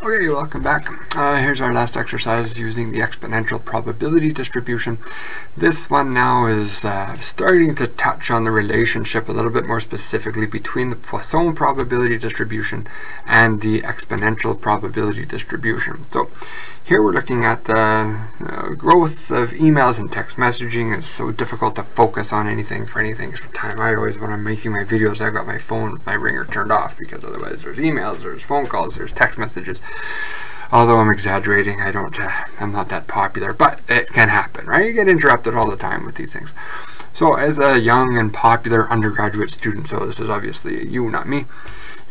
Okay, welcome back. Uh, here's our last exercise using the exponential probability distribution. This one now is uh, starting to touch on the relationship a little bit more specifically between the Poisson probability distribution and the exponential probability distribution. So here we're looking at the uh, growth of emails and text messaging. It's so difficult to focus on anything for anything for time. I always, when I'm making my videos, I've got my phone my ringer turned off because otherwise there's emails, there's phone calls, there's text messages. Although I'm exaggerating, I don't, uh, I'm not that popular, but it can happen, right? You get interrupted all the time with these things. So as a young and popular undergraduate student, so this is obviously you, not me,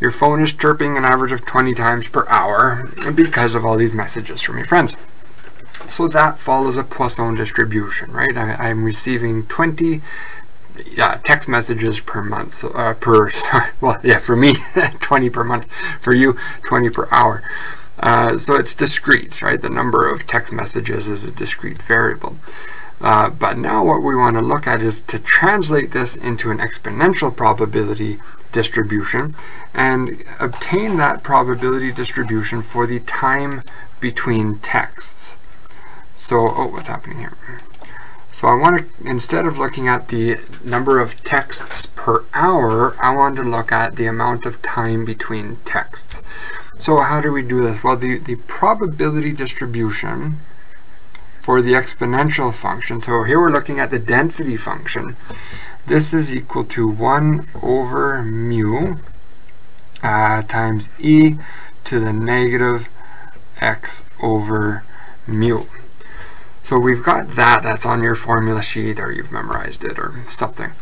your phone is chirping an average of 20 times per hour because of all these messages from your friends. So that follows a Poisson distribution, right? I, am receiving 20 yeah, text messages per month, so, uh, per, well, yeah, for me, 20 per month, for you, 20 per hour. Uh, so it's discrete, right? The number of text messages is a discrete variable. Uh, but now what we want to look at is to translate this into an exponential probability distribution and obtain that probability distribution for the time between texts. So, oh, what's happening here? So I want to, instead of looking at the number of texts per hour, I want to look at the amount of time between texts. So how do we do this? Well, the, the probability distribution for the exponential function, so here we're looking at the density function, this is equal to 1 over mu uh, times e to the negative x over mu. So we've got that, that's on your formula sheet or you've memorized it or something.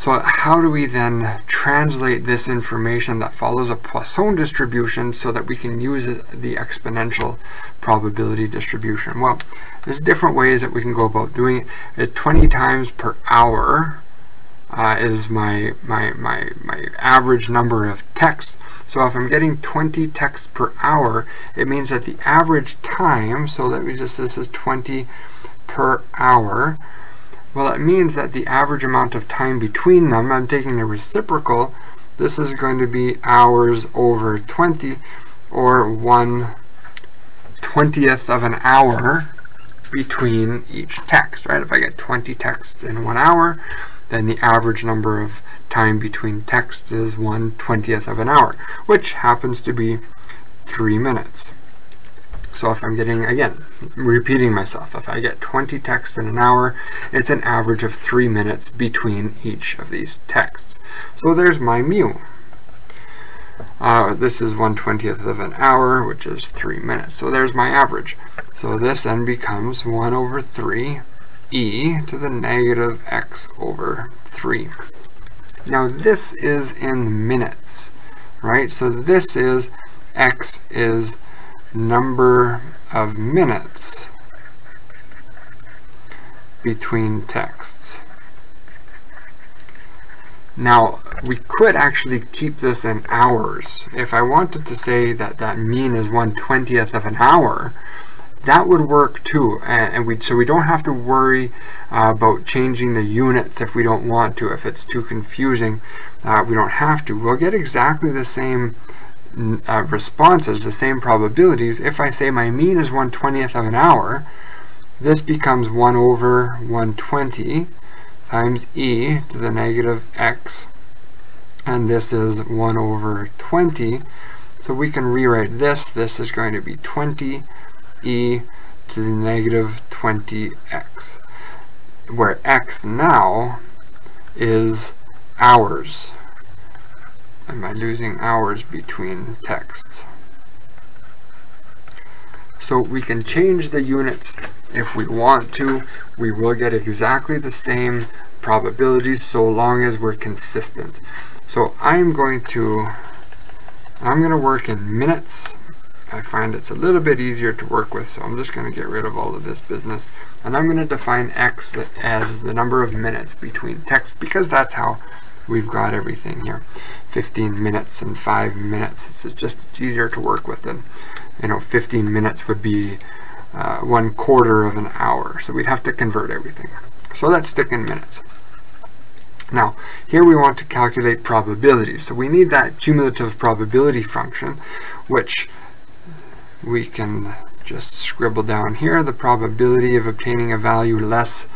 So how do we then translate this information that follows a Poisson distribution so that we can use the exponential probability distribution? Well, there's different ways that we can go about doing it. 20 times per hour uh, is my, my, my, my average number of texts. So if I'm getting 20 texts per hour, it means that the average time, so let me just, this is 20 per hour, well, it means that the average amount of time between them, I'm taking the reciprocal, this is going to be hours over 20, or 1 20th of an hour between each text, right? If I get 20 texts in one hour, then the average number of time between texts is 1 20th of an hour, which happens to be 3 minutes. So if I'm getting, again, repeating myself, if I get 20 texts in an hour, it's an average of 3 minutes between each of these texts. So there's my mu. Uh, this is 1 20th of an hour, which is 3 minutes. So there's my average. So this then becomes 1 over 3 e to the negative x over 3. Now this is in minutes, right? So this is x is number of minutes between texts. Now, we could actually keep this in hours. If I wanted to say that that mean is 1 20th of an hour, that would work too. And, and we so we don't have to worry uh, about changing the units if we don't want to. If it's too confusing, uh, we don't have to. We'll get exactly the same uh, responses, the same probabilities, if I say my mean is 1 20th of an hour, this becomes 1 over 120 times e to the negative x, and this is 1 over 20. So we can rewrite this. This is going to be 20 e to the negative 20x, where x now is hours am I losing hours between texts? So we can change the units if we want to. We will get exactly the same probabilities so long as we're consistent. So I'm going to, I'm going to work in minutes. I find it's a little bit easier to work with, so I'm just going to get rid of all of this business. And I'm going to define x as the number of minutes between texts because that's how we've got everything here. 15 minutes and 5 minutes. It's just it's easier to work with than, you know, 15 minutes would be uh, one quarter of an hour. So we'd have to convert everything. So let's stick in minutes. Now, here we want to calculate probabilities. So we need that cumulative probability function, which we can just scribble down here the probability of obtaining a value less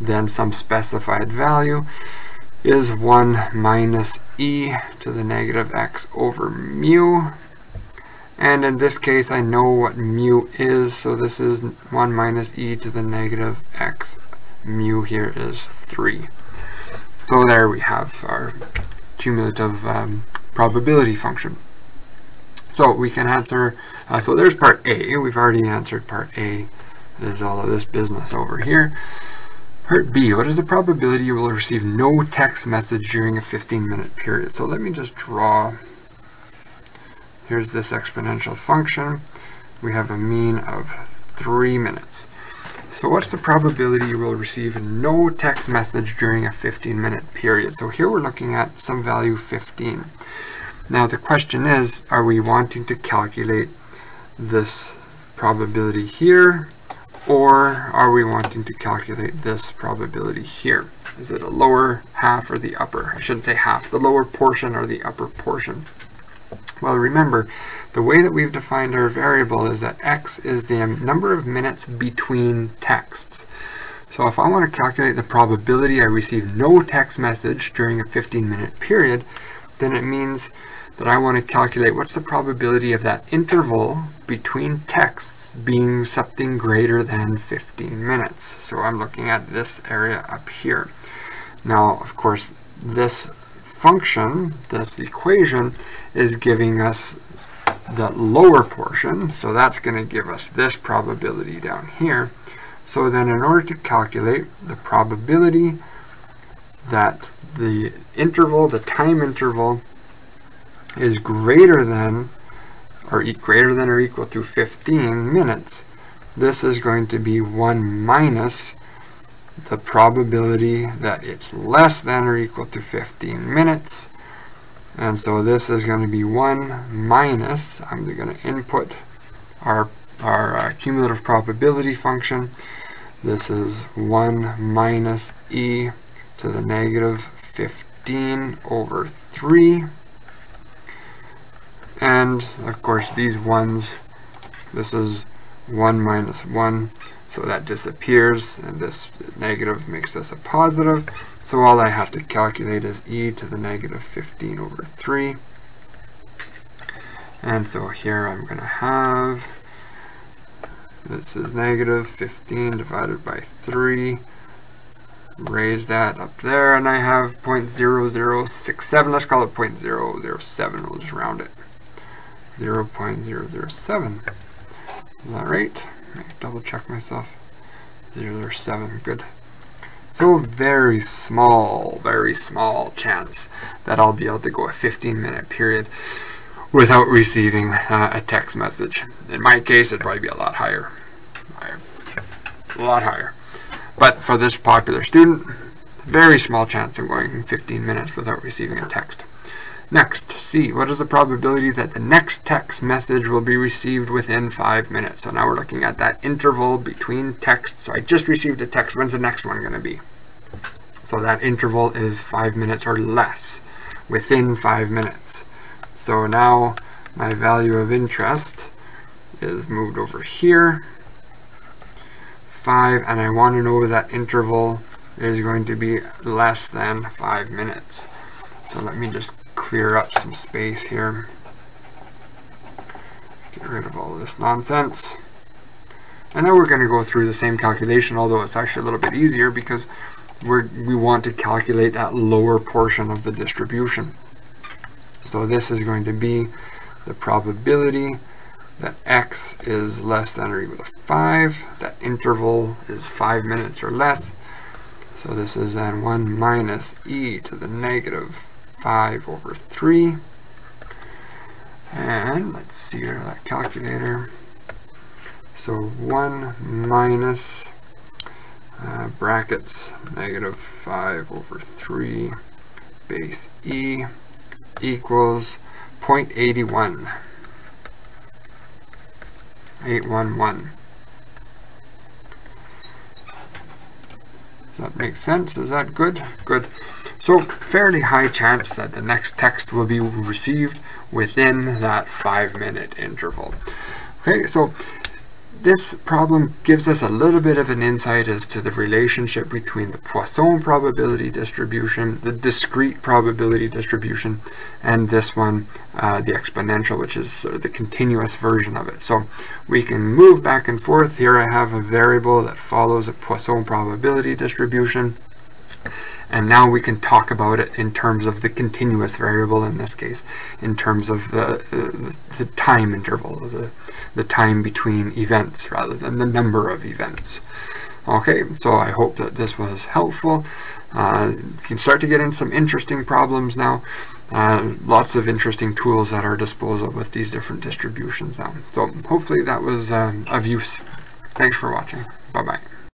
than some specified value is 1 minus e to the negative x over mu. And in this case, I know what mu is, so this is 1 minus e to the negative x. Mu here is 3. So there we have our cumulative um, probability function. So we can answer, uh, so there's part A. We've already answered part A. There's all of this business over here. Part B, what is the probability you will receive no text message during a 15 minute period? So let me just draw, here's this exponential function. We have a mean of three minutes. So what's the probability you will receive no text message during a 15 minute period? So here we're looking at some value 15. Now the question is, are we wanting to calculate this probability here or are we wanting to calculate this probability here? Is it a lower half or the upper? I shouldn't say half, the lower portion or the upper portion. Well, remember, the way that we've defined our variable is that x is the number of minutes between texts. So if I want to calculate the probability I receive no text message during a 15 minute period, then it means that I want to calculate what's the probability of that interval between texts being something greater than 15 minutes. So I'm looking at this area up here. Now, of course, this function, this equation, is giving us the lower portion, so that's going to give us this probability down here. So then in order to calculate the probability that the interval, the time interval is greater than or greater than or equal to 15 minutes, this is going to be 1 minus the probability that it's less than or equal to 15 minutes. And so this is going to be 1 minus, I'm going to input our, our uh, cumulative probability function. This is 1 minus e to the negative 15 over 3 and of course these ones this is 1 minus 1 so that disappears and this negative makes this a positive. So all I have to calculate is e to the negative 15 over 3 and so here I'm going to have this is negative 15 divided by 3 raise that up there and I have 0.0067 let's call it 0.007 we'll just round it 0.007. Is that right? Double check myself. 007, good. So very small, very small chance that I'll be able to go a 15 minute period without receiving uh, a text message. In my case, it'd probably be a lot higher. A lot higher. But for this popular student, very small chance of going 15 minutes without receiving a text. Next, C. What is the probability that the next text message will be received within five minutes? So now we're looking at that interval between texts. So I just received a text. When's the next one going to be? So that interval is five minutes or less, within five minutes. So now my value of interest is moved over here. Five, and I want to know that interval is going to be less than five minutes. So let me just clear up some space here. Get rid of all this nonsense. And now we're going to go through the same calculation, although it's actually a little bit easier because we we want to calculate that lower portion of the distribution. So this is going to be the probability that x is less than or equal to 5. That interval is 5 minutes or less. So this is then 1 minus e to the negative 5 over 3. And let's see here, that calculator. So 1 minus uh, brackets negative 5 over 3 base E equals 0.81. 811. Does that make sense? Is that good? Good. So fairly high chance that the next text will be received within that five minute interval. Okay, so this problem gives us a little bit of an insight as to the relationship between the Poisson probability distribution, the discrete probability distribution, and this one, uh, the exponential, which is sort of the continuous version of it. So we can move back and forth. Here I have a variable that follows a Poisson probability distribution. And now we can talk about it in terms of the continuous variable in this case, in terms of the, the, the time interval, the, the time between events rather than the number of events. Okay, so I hope that this was helpful. Uh, you can start to get in some interesting problems now. Uh, lots of interesting tools at our disposal with these different distributions now. So hopefully that was uh, of use. Thanks for watching. Bye-bye.